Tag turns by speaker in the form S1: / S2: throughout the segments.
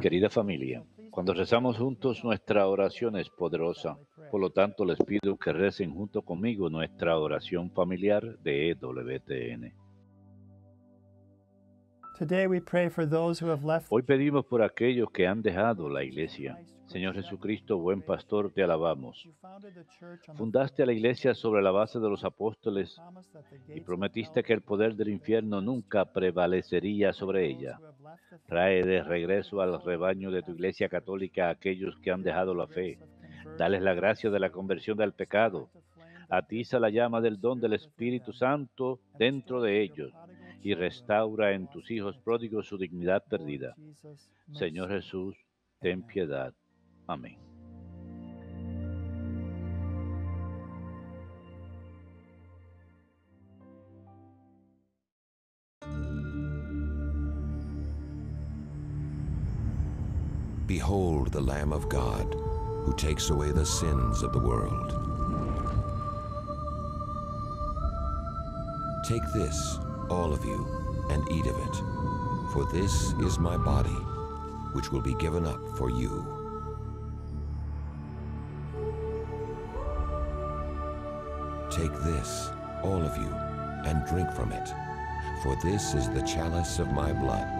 S1: Querida familia, cuando rezamos juntos nuestra oración es poderosa. Por lo tanto, les pido que recen junto conmigo nuestra oración familiar de EWTN. Hoy pedimos por aquellos que han dejado la iglesia. Señor Jesucristo, buen pastor, te alabamos. Fundaste a la iglesia sobre la base de los apóstoles y prometiste que el poder del infierno nunca prevalecería sobre ella. Trae de regreso al rebaño de tu iglesia católica a aquellos que han dejado la fe. Dales la gracia de la conversión del pecado. Atiza la llama del don del Espíritu Santo dentro de ellos y restaura en tus hijos pródigos su dignidad perdida. Señor. Jesús, ten piedad. Amén.
S2: Behold the Lamb of God, who takes away the sins of the world. Take this, all of you, and eat of it, for this is my body, which will be given up for you. Take this, all of you, and drink from it, for this is the chalice of my blood.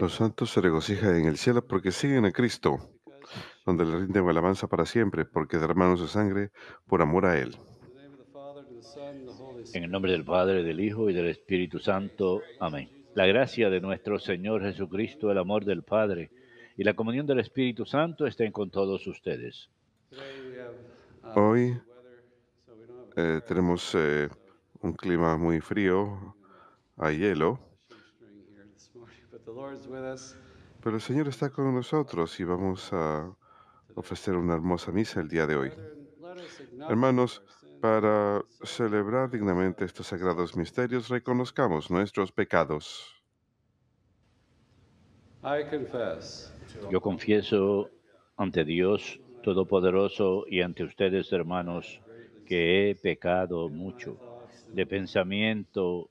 S3: Los santos se regocijan en el cielo porque siguen a Cristo, donde le rinden alabanza para siempre, porque derramaron su sangre por amor a Él.
S1: En el nombre del Padre, del Hijo y del Espíritu Santo. Amén. La gracia de nuestro Señor Jesucristo, el amor del Padre y la comunión del Espíritu Santo estén con todos ustedes.
S3: Hoy eh, tenemos eh, un clima muy frío, hay hielo,
S4: a us.
S3: pero el Señor está con nosotros y vamos a ofrecer una hermosa misa el día de hoy. Hermanos, para celebrar dignamente estos sagrados misterios, reconozcamos nuestros pecados.
S4: I confess
S1: Yo confieso ante Dios Todopoderoso y ante ustedes, hermanos, que he pecado mucho de pensamiento,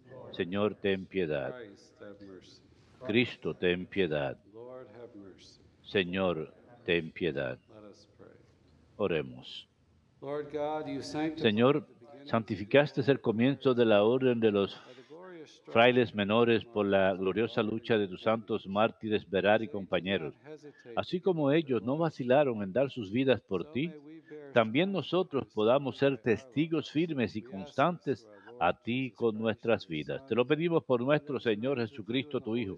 S1: Señor, ten piedad. Cristo, ten piedad. Señor, ten piedad. Oremos. Señor, santificaste el comienzo de la orden de los frailes menores por la gloriosa lucha de tus santos mártires Verar y compañeros. Así como ellos no vacilaron en dar sus vidas por ti, también nosotros podamos ser testigos firmes y constantes a ti con nuestras vidas. Te lo pedimos por nuestro Señor Jesucristo, tu Hijo,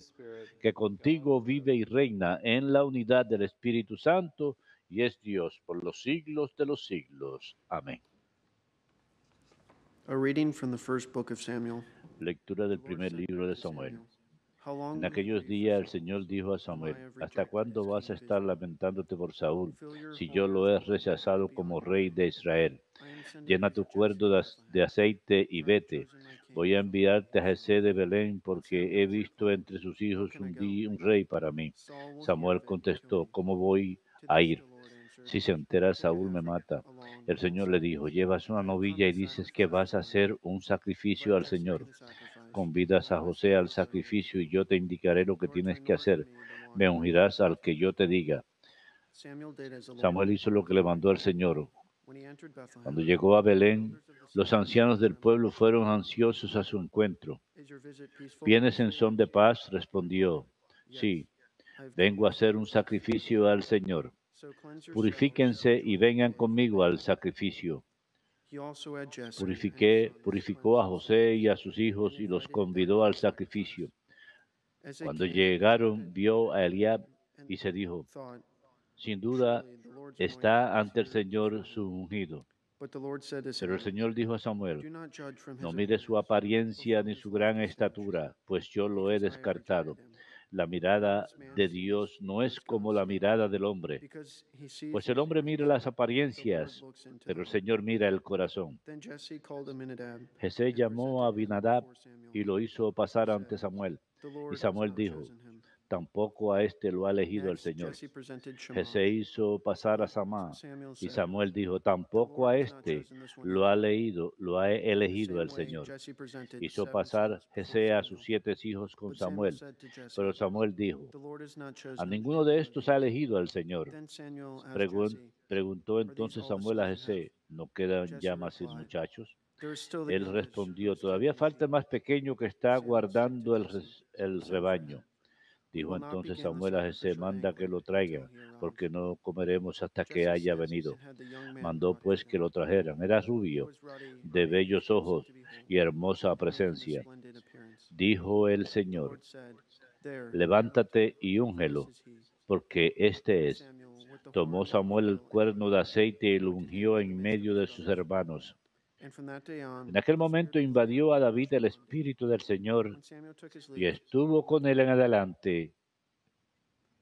S1: que contigo vive y reina en la unidad del Espíritu Santo y es Dios por los siglos de los siglos. Amén.
S5: A reading from the first book of Samuel.
S1: Lectura del primer libro de Samuel. En aquellos días el Señor dijo a Samuel, ¿hasta cuándo vas a estar lamentándote por Saúl si yo lo he rechazado como rey de Israel? Llena tu cuerdo de ac- de aceite y vete. Voy a enviarte a Jesé de Belén porque he visto entre sus hijos un, un rey para mí. Samuel contestó, ¿cómo voy a ir? Si se entera Saúl me mata. El Señor le dijo, llevas una novilla y dices que vas a hacer un sacrificio al Señor. Convidas a José al sacrificio y yo te indicaré lo que tienes que hacer. Me ungirás al que yo te diga. Samuel hizo lo que le mandó el Señor. Cuando llegó a Belén, los ancianos del pueblo fueron ansiosos a su encuentro. ¿Vienes en son de paz? respondió. Sí, vengo a hacer un sacrificio al Señor. Purifíquense y vengan conmigo al sacrificio. Purifiqué, purificó a José y a sus hijos y los convidó al sacrificio. Cuando llegaron, vio a Eliab y se dijo, sin duda está ante el Señor su ungido. Pero el Señor dijo a Samuel, no mire su apariencia ni su gran estatura, pues yo lo he descartado. La mirada de Dios no es como la mirada del hombre, pues el hombre mira las apariencias, pero el Señor mira el corazón. Jesé llamó a Abinadab y lo hizo pasar ante Samuel. Y Samuel dijo, tampoco a este lo ha elegido el Señor. Jesé hizo pasar a Samá. Y Samuel dijo, tampoco a este lo ha leído, lo ha elegido el Señor. Hizo pasar Jesé a sus siete hijos con Samuel. Pero Samuel dijo, a ninguno de estos ha elegido el Señor. Pregun- preguntó entonces Samuel a Jesé, ¿no quedan ya más muchachos? Él respondió, todavía falta el más pequeño que está guardando el rebaño. Dijo entonces Samuel a Jesé, manda que lo traigan, porque no comeremos hasta que haya venido. Mandó pues que lo trajeran. Era rubio, de bellos ojos y hermosa presencia. Dijo el Señor, levántate y úngelo, porque este es. Tomó Samuel el cuerno de aceite y lo ungió en medio de sus hermanos. En aquel momento invadió a David el Espíritu del Señor y estuvo con él en adelante.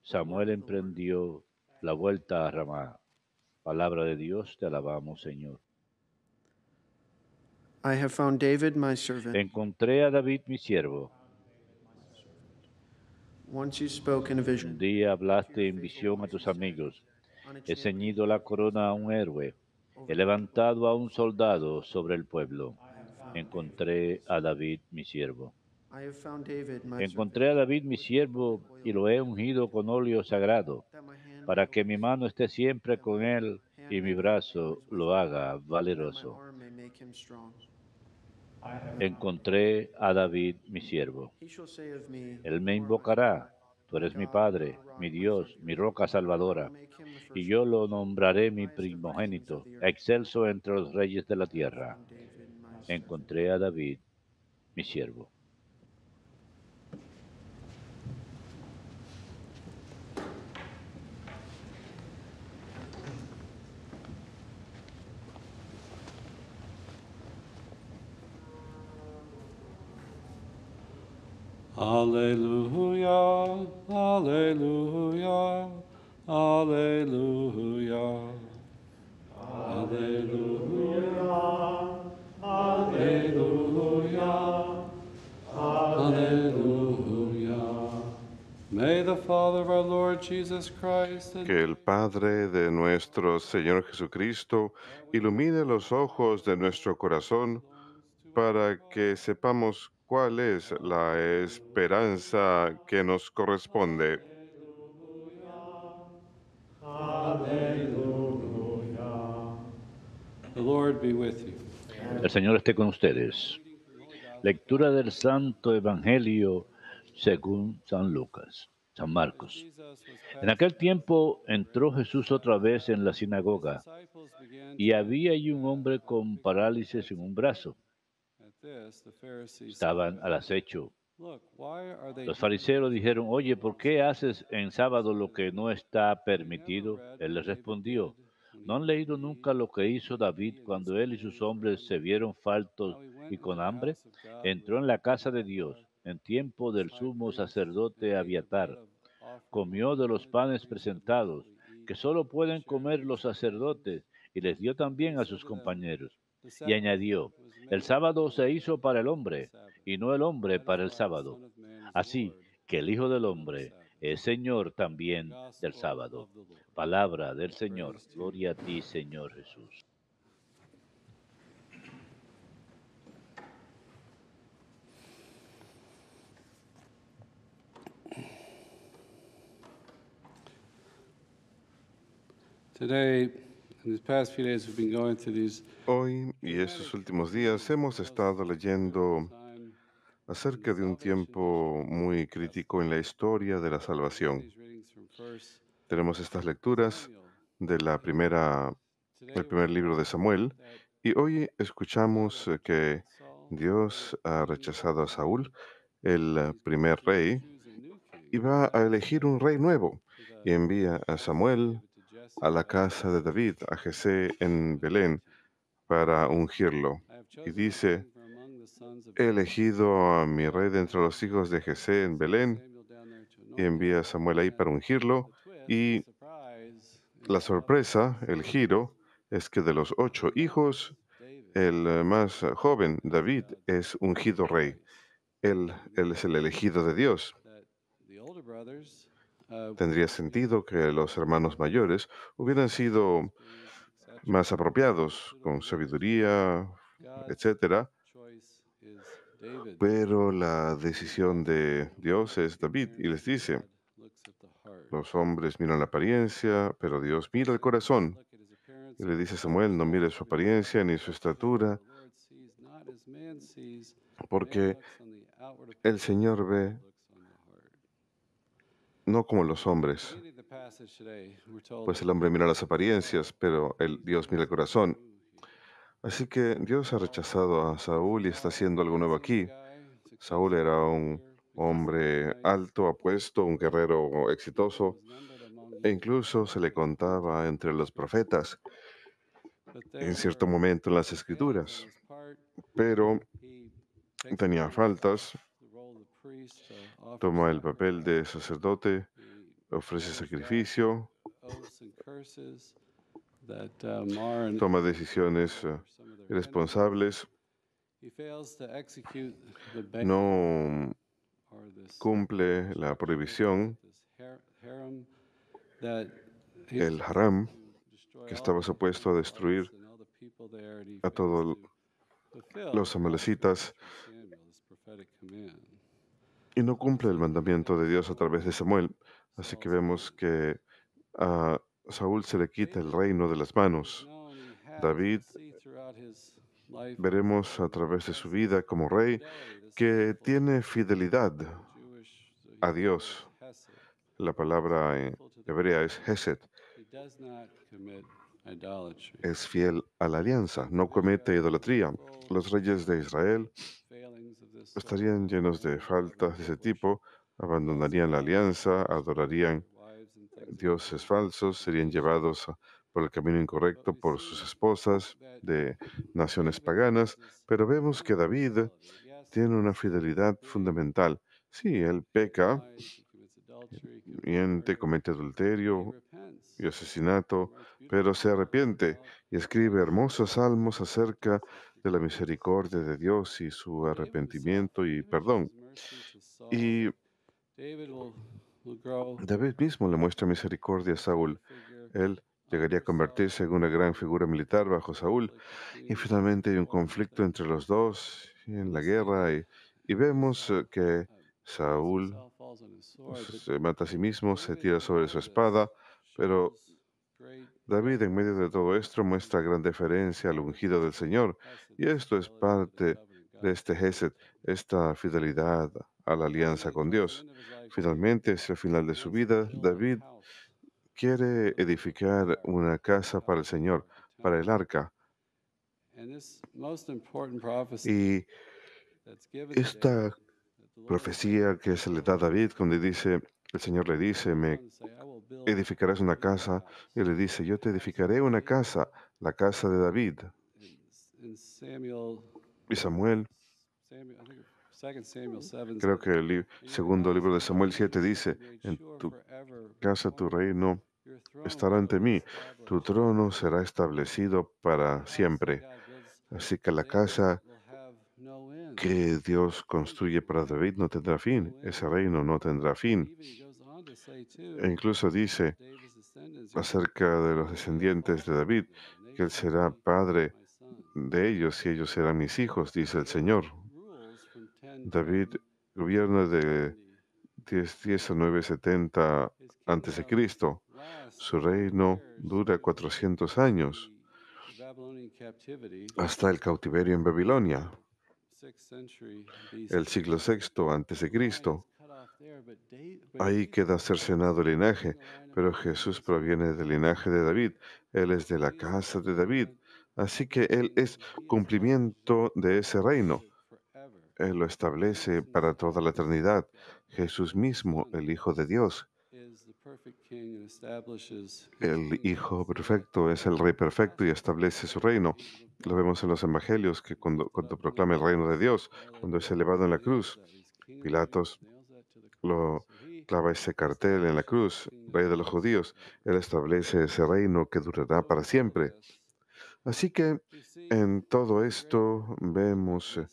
S1: Samuel emprendió la vuelta a Ramá. Palabra de Dios, te alabamos, Señor.
S5: I have found David, my servant.
S1: Encontré a David, mi siervo.
S5: Once you spoke in a
S1: Un
S5: vision.
S1: día hablaste en visión a tus amigos. He ceñido la corona a un héroe. He levantado a un soldado sobre el pueblo. Encontré a David, mi siervo. Encontré a David, mi siervo, y lo he ungido con óleo sagrado, para que mi mano esté siempre con él y mi brazo lo haga valeroso. Encontré a David, mi siervo. Él me invocará. Tú eres mi Padre, mi Dios, mi roca salvadora. Y yo lo nombraré mi primogénito, excelso entre los reyes de la tierra. Encontré a David, mi siervo.
S4: Of our Lord Jesus Christ and
S3: Que el Padre de nuestro Señor Jesucristo ilumine los ojos de nuestro corazón para que sepamos cuál es la esperanza que nos corresponde.
S1: El Señor esté con ustedes. Lectura del Santo Evangelio según San Lucas, San Marcos. En aquel tiempo entró Jesús otra vez en la sinagoga y había allí un hombre con parálisis en un brazo. Estaban al acecho.
S4: Look, why are they
S1: Los fariseos dijeron, oye, ¿por qué haces en sábado lo que no está permitido? Él les respondió, ¿no han leído nunca lo que hizo David cuando él y sus hombres se vieron faltos y con hambre? Entró en la casa de Dios en tiempo del sumo sacerdote Abiatar. Comió de los panes presentados, que solo pueden comer los sacerdotes, y les dio también a sus compañeros. Y añadió, el sábado se hizo para el hombre, y no el hombre para el sábado. Así que el Hijo del Hombre es Señor también del sábado. Palabra del Señor. Gloria a ti, Señor Jesús.
S4: Today,
S3: Hoy y estos últimos días hemos estado leyendo acerca de un tiempo muy crítico en la historia de la salvación. Tenemos estas lecturas de la primera,
S4: Today,
S3: el primer libro de Samuel y hoy escuchamos que Dios ha rechazado a Saúl, el primer rey, y va a elegir un rey nuevo y envía a Samuel. A la casa de David, a Jesé en Belén, para ungirlo. Y dice, he elegido a mi rey de entre los hijos de Jesé en Belén, y envía a Samuel ahí para ungirlo. Y la sorpresa, el giro, es que de los ocho hijos, el eh, más joven, David, es ungido rey. Él, él es el elegido de Dios.
S4: Uh,
S3: Tendría sentido que los hermanos mayores hubieran sido
S4: etc.
S3: más apropiados, con sabiduría,
S4: David.
S3: pero la decisión de Dios es David y les dice, los hombres miran la apariencia, pero Dios mira el corazón. Y le dice a Samuel, no mire su apariencia ni su estatura, porque el Señor ve
S4: God looks on the heart.
S3: No como los hombres, pues el hombre mira las apariencias, pero el Dios mira el corazón. Así que Dios ha rechazado a Saúl y está haciendo algo nuevo aquí. Saúl era un hombre alto, apuesto, un guerrero exitoso, e incluso se le contaba entre los profetas en cierto momento en las escrituras, pero tenía faltas, toma el papel de sacerdote, ofrece sacrificio, toma decisiones eh, irresponsables, no cumple la prohibición, el haram, que estaba supuesto a destruir a todos los amalecitas, y no cumple el mandamiento de Dios a través de Samuel. Así que vemos que a Saúl se le quita el reino de las manos. David, veremos a través de su vida como rey que tiene fidelidad a Dios. La palabra hebrea es Hesed, es fiel a la alianza, no comete idolatría. Los reyes de Israel estarían llenos de faltas de ese tipo, abandonarían la alianza, adorarían dioses falsos, serían llevados por el camino incorrecto por sus esposas de naciones paganas, pero vemos que David tiene una fidelidad fundamental. Sí, él peca, miente, comete adulterio y asesinato, pero se arrepiente y escribe hermosos salmos acerca de la misericordia de Dios y su arrepentimiento y perdón. Y David mismo le muestra misericordia a Saúl. Él llegaría a convertirse en una gran figura militar bajo Saúl y finalmente hay un conflicto entre los dos en la guerra y, y vemos eh, que Saúl se mata a sí mismo, se tira sobre su espada, pero David en medio de todo esto muestra gran deferencia al ungido del Señor y esto es parte de este Gesed, esta fidelidad a la alianza con Dios. Finalmente, hacia el final de su vida, David quiere edificar una casa para el Señor, para el arca. Y esta profecía que se le da a David, donde dice, el Señor le dice, me edificarás una casa, y le dice, yo te edificaré una casa, la casa de David. Y Samuel
S4: 2 Samuel 7
S3: Creo que el li-
S4: "In your
S3: segundo libro de Samuel
S4: O
S3: 7
S4: Lord,
S3: dice, en tu casa tu reino estará ante mí,
S4: established."
S3: tu trono será establecido para siempre. Así que la casa que Dios construye para David no tendrá fin, ese reino no tendrá fin. E incluso dice acerca de los descendientes de David, que él será padre de ellos y ellos serán mis hijos, dice el Señor. David gobierna de 10, 10 a 970 antes de Cristo. Su reino dura 400 años hasta el cautiverio en Babilonia, el siglo VI antes de Cristo. Ahí queda cercenado el linaje, pero Jesús proviene del linaje de David. Él es de la casa de David. Así que Él es cumplimiento de ese reino. Él lo establece para toda la eternidad. Jesús mismo, el Hijo de Dios. El Hijo perfecto es el Rey perfecto y establece su reino. Lo vemos en los Evangelios que cuando, cuando proclama el reino de Dios, cuando es elevado en la cruz, Pilatos lo clava ese cartel en la cruz, Rey de los judíos. Él establece ese reino que durará para siempre. Así que en todo esto vemos eh,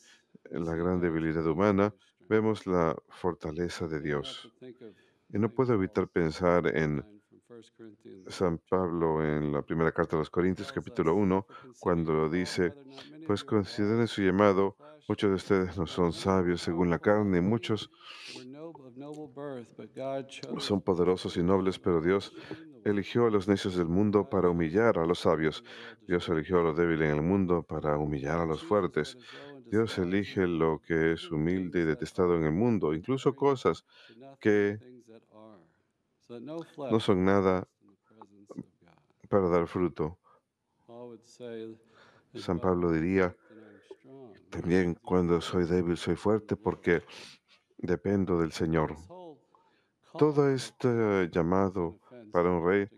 S3: la gran debilidad humana, vemos la fortaleza de Dios. Y no puedo evitar pensar en San Pablo en la primera carta de los Corintios, capítulo 1, cuando dice, pues consideren su llamado, muchos de ustedes no son sabios según la carne, muchos son poderosos y nobles, pero Dios eligió a los necios del mundo para humillar a los sabios. Dios eligió a lo débil en el mundo para humillar a los fuertes. Dios elige lo que es humilde y detestado en el mundo, incluso cosas que no son nada para dar fruto. San Pablo diría, también cuando soy débil soy fuerte porque dependo del Señor. Todo este llamado para un rey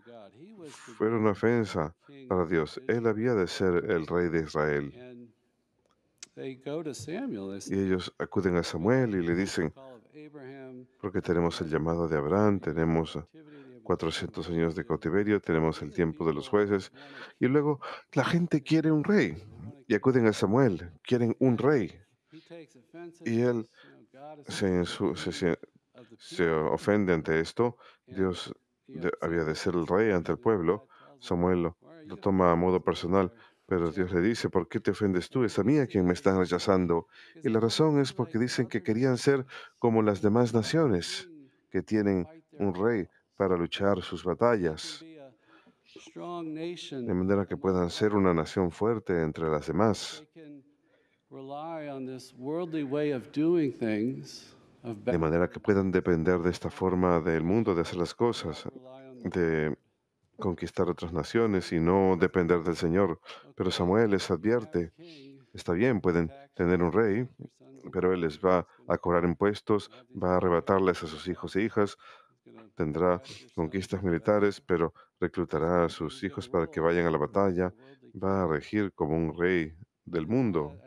S3: fue una ofensa para Dios. Él había de ser el rey de Israel. Y ellos acuden a Samuel y le dicen, porque tenemos el llamado de Abraham, tenemos 400 años de cautiverio, tenemos el tiempo de los jueces, y luego la gente quiere un rey, y acuden a Samuel, quieren un rey. Y él se, ofende ante esto. Dios había de ser el rey ante el pueblo. Samuel lo, lo toma a modo personal, pero Dios le dice, ¿por qué te ofendes tú? Es a mí a quien me están rechazando. Y la razón es porque dicen que querían ser como las demás naciones, que tienen un rey para luchar sus batallas, de manera que puedan ser una nación fuerte entre las demás, de manera que puedan depender de esta forma del mundo de hacer las cosas, de conquistar otras naciones y no depender del Señor. Pero Samuel les advierte, está bien, pueden tener un rey, pero él les va a cobrar impuestos, va a arrebatarles a sus hijos e hijas, tendrá conquistas militares, pero reclutará a sus hijos para que vayan a la batalla, va a regir como un rey del mundo.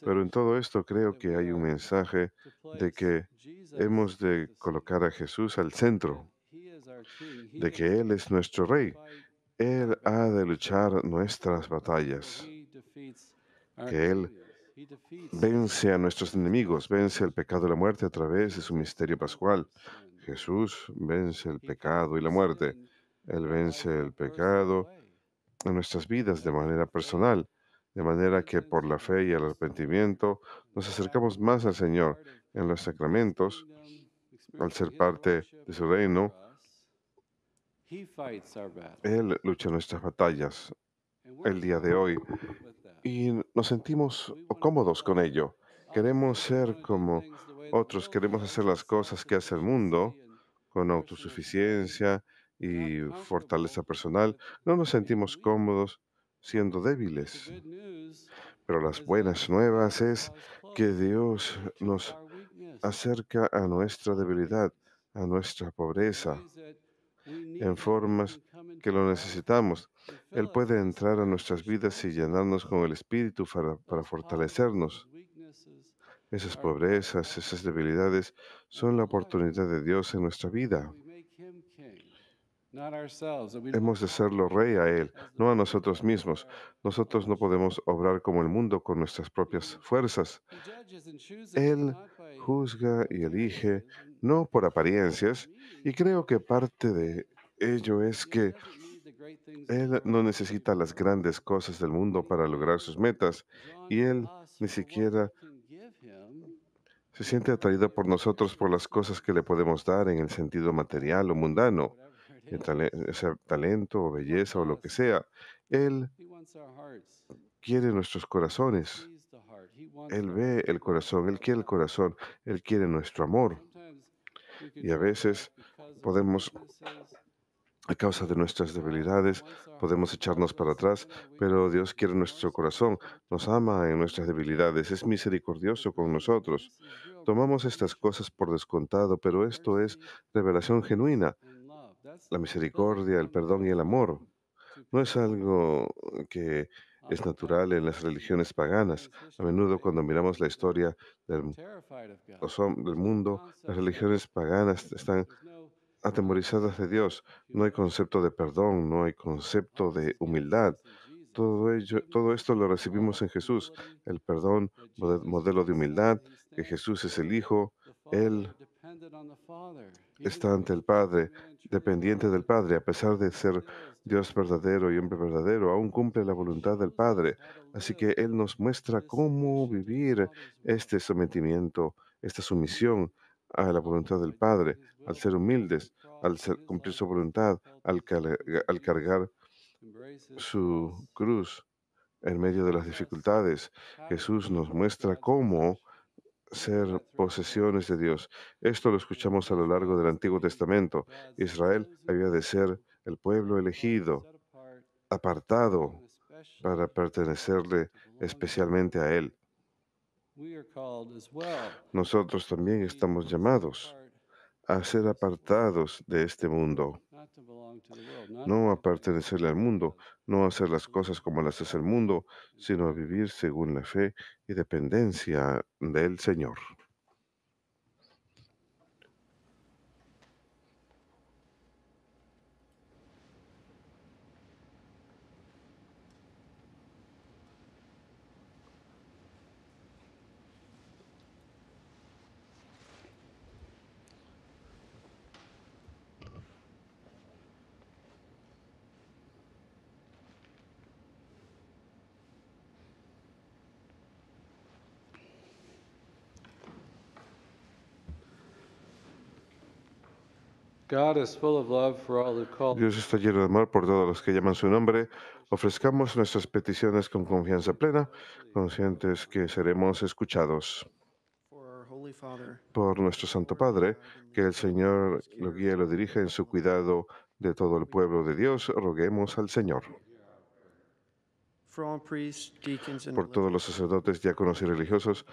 S3: Pero en todo esto creo que hay un mensaje de que hemos de colocar a Jesús al centro, de que Él es nuestro rey. Él ha de luchar nuestras batallas, que Él vence a nuestros enemigos, vence el pecado y la muerte a través de su misterio pascual. Jesús vence el pecado y la muerte. Él vence el pecado en nuestras vidas de manera personal, de manera que por la fe y el arrepentimiento nos acercamos más al Señor en los sacramentos, al ser parte de su reino. Él lucha nuestras batallas el día de hoy y nos sentimos cómodos con ello. Queremos ser como otros, queremos hacer las cosas que hace el mundo con autosuficiencia y fortaleza personal. No nos sentimos cómodos siendo débiles. Pero las buenas nuevas es que Dios nos acerca a nuestra debilidad, a nuestra pobreza, en formas que lo necesitamos. Él puede entrar a nuestras vidas y llenarnos con el Espíritu para, para fortalecernos Esas pobrezas, esas debilidades son la oportunidad de Dios en nuestra vida. Hemos de serlo rey a Él, no a nosotros mismos. Nosotros no podemos obrar como el mundo con nuestras propias fuerzas. Él juzga y elige no por apariencias, y creo que parte de ello es que Él no necesita las grandes cosas del mundo para lograr sus metas, y Él ni siquiera se siente atraído por nosotros por las cosas que le podemos dar en el sentido material o mundano, el
S4: is.
S3: tale- sea talento o belleza o lo que sea. Él quiere nuestros corazones. Él ve el corazón, Él quiere el corazón, Él quiere nuestro amor. Y a veces podemos, a causa de nuestras debilidades, podemos echarnos para atrás, pero Dios quiere nuestro corazón, nos ama en nuestras debilidades, es misericordioso con nosotros. Tomamos estas cosas por descontado, pero esto es revelación genuina, la misericordia, el perdón y el amor. No es algo que es natural en las religiones paganas. A menudo cuando miramos la historia del, del mundo, las religiones paganas están atemorizadas de Dios. No hay concepto de perdón, no hay concepto de humildad. Todo, ello, todo esto lo recibimos en Jesús. El perdón, mode- modelo de humildad, que Jesús es el Hijo, Él está ante el Padre, dependiente del Padre, a pesar de ser Dios verdadero y hombre verdadero, aún cumple la voluntad del Padre. Así que Él nos muestra cómo vivir este sometimiento, esta sumisión a la voluntad del Padre, al ser humildes, al ser- cumplir su voluntad, al, al cargar su cruz en medio de las dificultades. Jesús nos muestra cómo ser posesiones de Dios. Esto lo escuchamos a lo largo del Antiguo Testamento. Israel había de ser el pueblo elegido, apartado para pertenecerle especialmente a Él. Nosotros también estamos llamados a ser apartados de este mundo, no a pertenecerle al mundo, no a hacer las cosas como las hace el mundo, sino a vivir según la fe y dependencia del Señor. Dios está lleno de amor por todos los que llaman su nombre. Ofrezcamos nuestras peticiones con confianza plena, conscientes que seremos escuchados por nuestro Santo Padre, que el Señor lo guíe y lo dirija en su cuidado de todo el pueblo de Dios. Roguemos al Señor. por todos los sacerdotes, diáconos y religiosos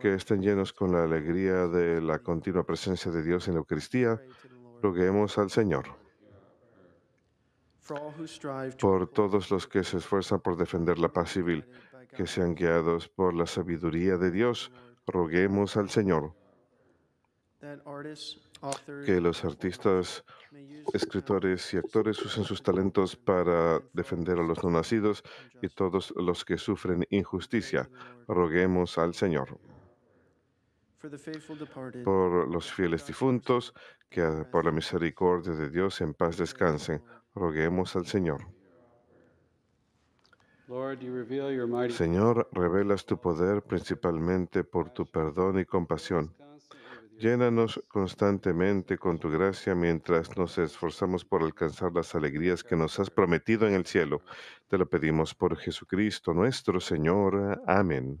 S3: que estén llenos con la alegría de la continua presencia de Dios en la Eucaristía, roguemos al Señor. Por todos los que se esfuerzan por defender la paz civil, que sean guiados por la sabiduría de Dios, roguemos al Señor. Que los artistas, escritores y actores usen sus talentos para defender a los no nacidos y todos los que sufren injusticia. Roguemos al Señor. Por los fieles difuntos, que por la misericordia de Dios en paz descansen. Roguemos al Señor. Señor, revelas tu poder principalmente por tu perdón y compasión. Llénanos constantemente con tu gracia mientras nos esforzamos por alcanzar las alegrías que nos has prometido en el cielo. Te lo pedimos por Jesucristo nuestro Señor. Amén.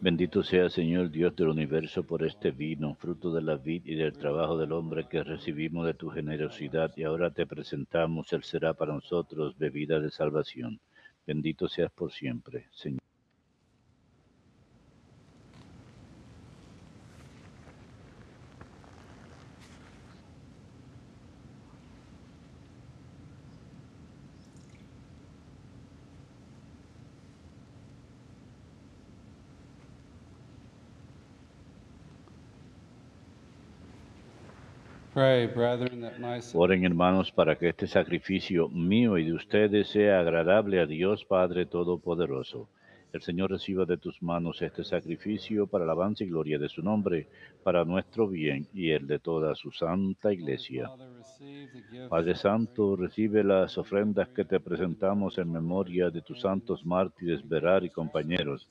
S1: Bendito sea, Señor Dios del universo, por este vino, fruto de la vid y del trabajo del hombre que recibimos de tu generosidad y ahora te presentamos. Él será para nosotros bebida de salvación. Bendito seas por siempre, Señor. Oren hermanos para que este sacrificio mío y de ustedes sea agradable a Dios Padre Todopoderoso. El Señor reciba de tus manos este sacrificio para alabanza y gloria de su nombre, para nuestro bien y el de toda su santa iglesia. Padre Santo, recibe las ofrendas que te presentamos en memoria de tus santos mártires, verar y compañeros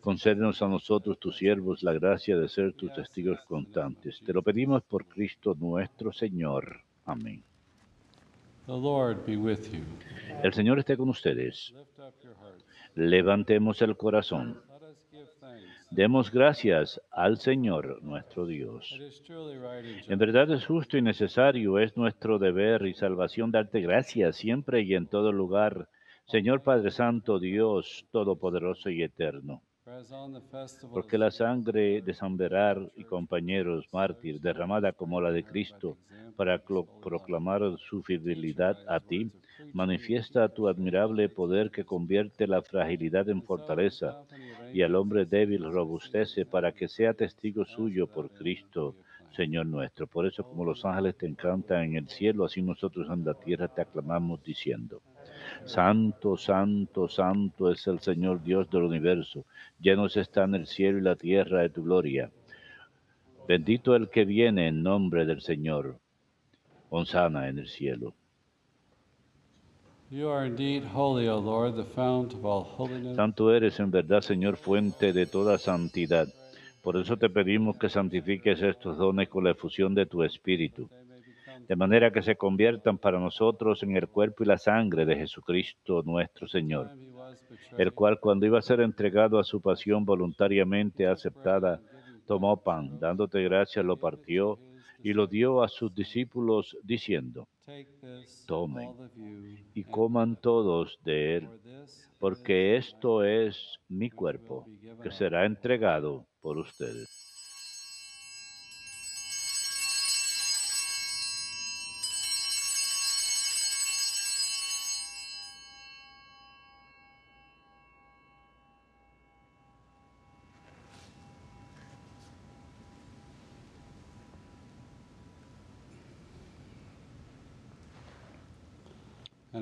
S1: Concédenos a nosotros, tus siervos, la gracia de ser tus testigos constantes. Te lo pedimos por Cristo nuestro Señor. Amén. El Señor esté con ustedes. Levantemos el corazón. Demos gracias al Señor nuestro Dios. En verdad es justo y necesario, es nuestro deber y salvación darte gracias siempre y en todo lugar Señor Padre Santo, Dios Todopoderoso y Eterno, porque la sangre de San Berar y compañeros mártir derramada como la de Cristo para proclamar su fidelidad a ti, manifiesta tu admirable poder que convierte la fragilidad en fortaleza y al hombre débil robustece para que sea testigo suyo por Cristo, Señor nuestro. Por eso como los ángeles te encantan en el cielo, así nosotros en la tierra te aclamamos diciendo. Santo, santo, santo es el Señor Dios del universo. Llenos están el cielo y la tierra de tu gloria. Bendito el que viene en nombre del Señor. Onsana en el cielo. Santo eres en verdad, Señor, fuente de toda santidad. Por eso te pedimos que santifiques estos dones con la efusión de tu Espíritu de manera que se conviertan para nosotros en el cuerpo y la sangre de Jesucristo nuestro Señor, el cual cuando iba a ser entregado a su pasión voluntariamente aceptada, tomó pan, dándote gracias, lo partió y lo dio a sus discípulos diciendo, tomen y coman todos de él, porque esto es mi cuerpo, que será entregado por ustedes.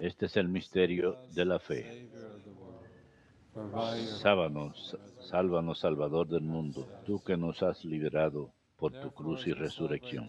S1: Este es el misterio de la fe. Sábanos, sálvanos, Salvador del mundo, tú que nos has liberado por tu cruz y resurrección.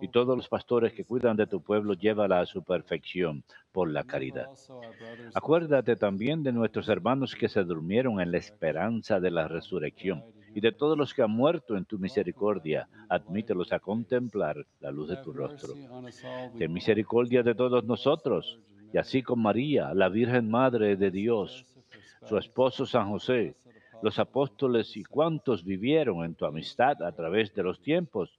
S1: y todos los pastores que cuidan de tu pueblo, llévala a su perfección por la caridad. Acuérdate también de nuestros hermanos que se durmieron en la esperanza de la resurrección y de todos los que han muerto en tu misericordia, admítelos a contemplar la luz de tu rostro. Ten misericordia de todos nosotros, y así con María, la Virgen Madre de Dios, su esposo San José, los apóstoles y cuantos vivieron en tu amistad a través de los tiempos,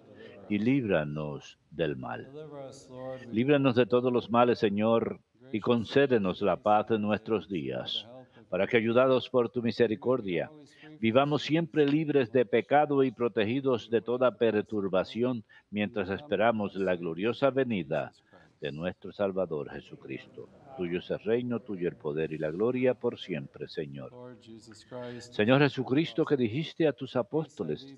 S1: y líbranos del mal. Líbranos de todos los males, Señor, y concédenos la paz en nuestros días, para que, ayudados por tu misericordia, vivamos siempre libres de pecado y protegidos de toda perturbación, mientras esperamos la gloriosa venida de nuestro Salvador Jesucristo. Tuyo es el reino, tuyo el poder y la gloria por siempre, Señor. Señor Jesucristo, que dijiste a tus apóstoles,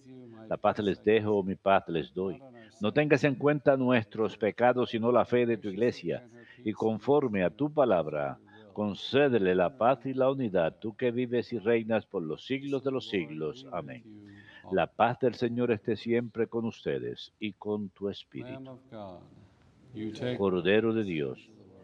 S1: la paz les dejo, mi paz les doy. No tengas en cuenta nuestros pecados, sino la fe de tu iglesia, y conforme a tu palabra, concédele la paz y la unidad, tú que vives y reinas por los siglos de los siglos. Amén. La paz del Señor esté siempre con ustedes y con tu espíritu. Cordero de Dios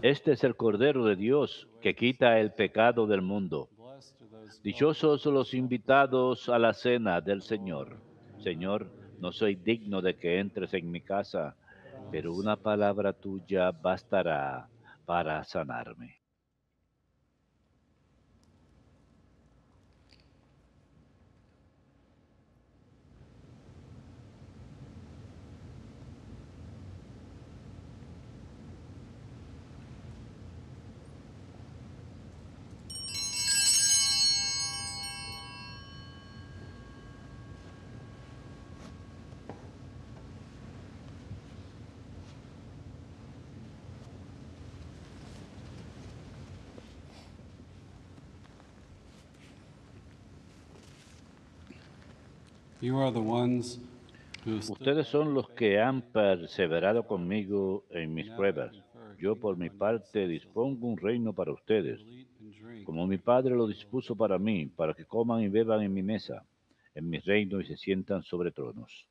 S1: Este es el Cordero de Dios que quita el pecado del mundo. Dichosos los invitados a la cena del Señor. Señor, no soy digno de que entres en mi casa, pero una palabra tuya bastará para sanarme. Ustedes son los que han perseverado conmigo en mis pruebas. Yo por mi parte dispongo un reino para ustedes, como mi Padre lo dispuso para mí, para que coman y beban en mi mesa, en mi reino y se sientan sobre tronos.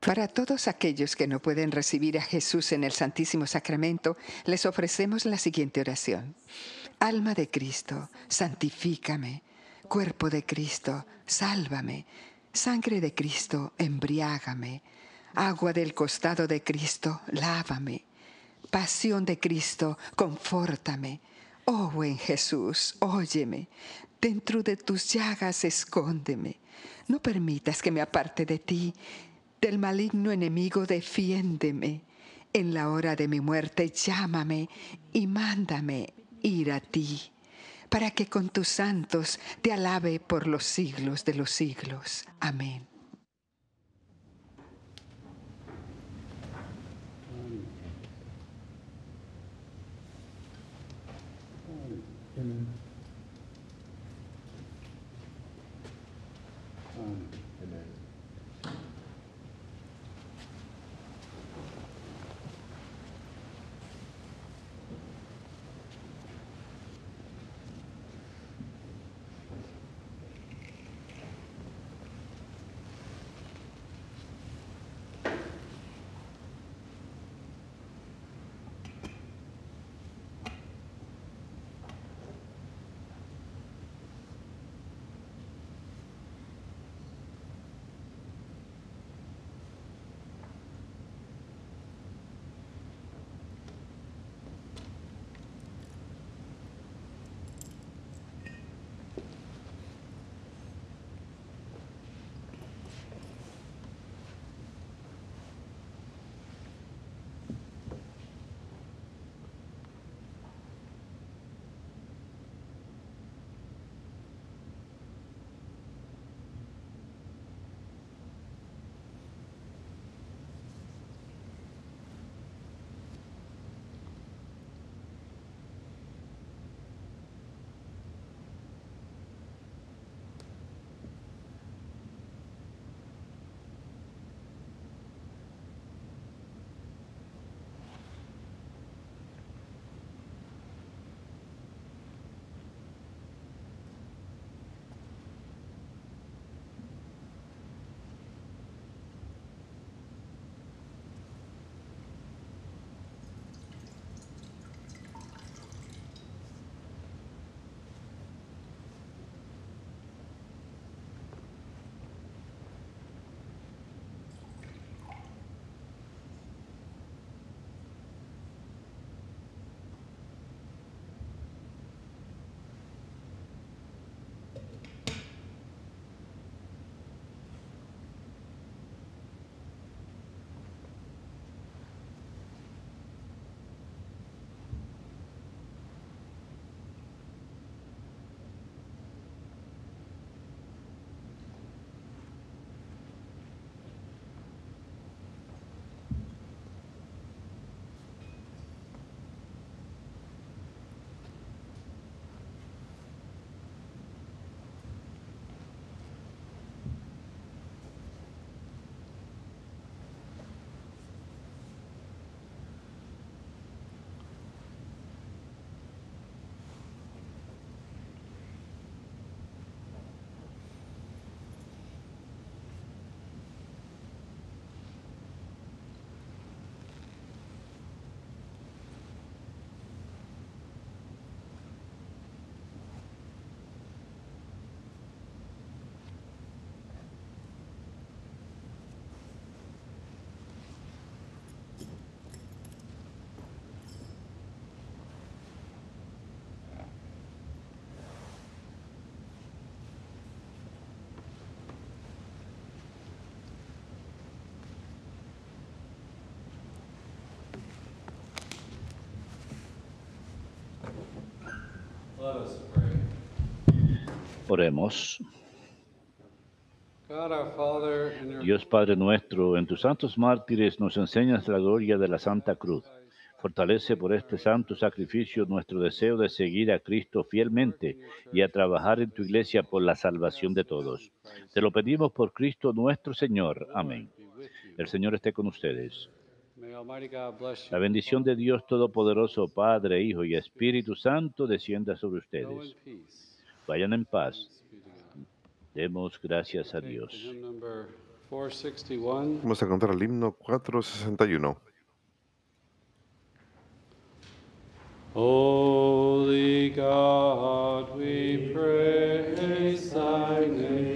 S6: Para todos aquellos que no pueden recibir a Jesús en el Santísimo Sacramento, les ofrecemos la siguiente oración. Alma de Cristo, santifícame Cuerpo de Cristo, sálvame. Sangre de Cristo, embriágame. Agua del costado de Cristo, lávame. Pasión de Cristo, confórtame. Oh buen Jesús, óyeme. Dentro de tus llagas escóndeme. No permitas que me aparte de ti. Del maligno enemigo defiéndeme. En la hora de mi muerte, llámame y mándame ir a ti, para que con tus santos te alabe por los siglos de los siglos. Amén.
S1: Oremos. Dios Padre nuestro, en tus santos mártires nos enseñas la gloria de la Santa Cruz. Fortalece por este santo sacrificio nuestro deseo de seguir a Cristo fielmente y a trabajar en tu iglesia por la salvación de todos. Te lo pedimos por Cristo nuestro Señor. Amén. El Señor esté con ustedes. La bendición de Dios Todopoderoso, Padre, Hijo y Espíritu Santo descienda sobre ustedes. Vayan en paz. Demos gracias a Dios.
S4: Hymn number 461.
S3: Vamos a cantar el himno 461.
S4: Holy God, we praise thy name.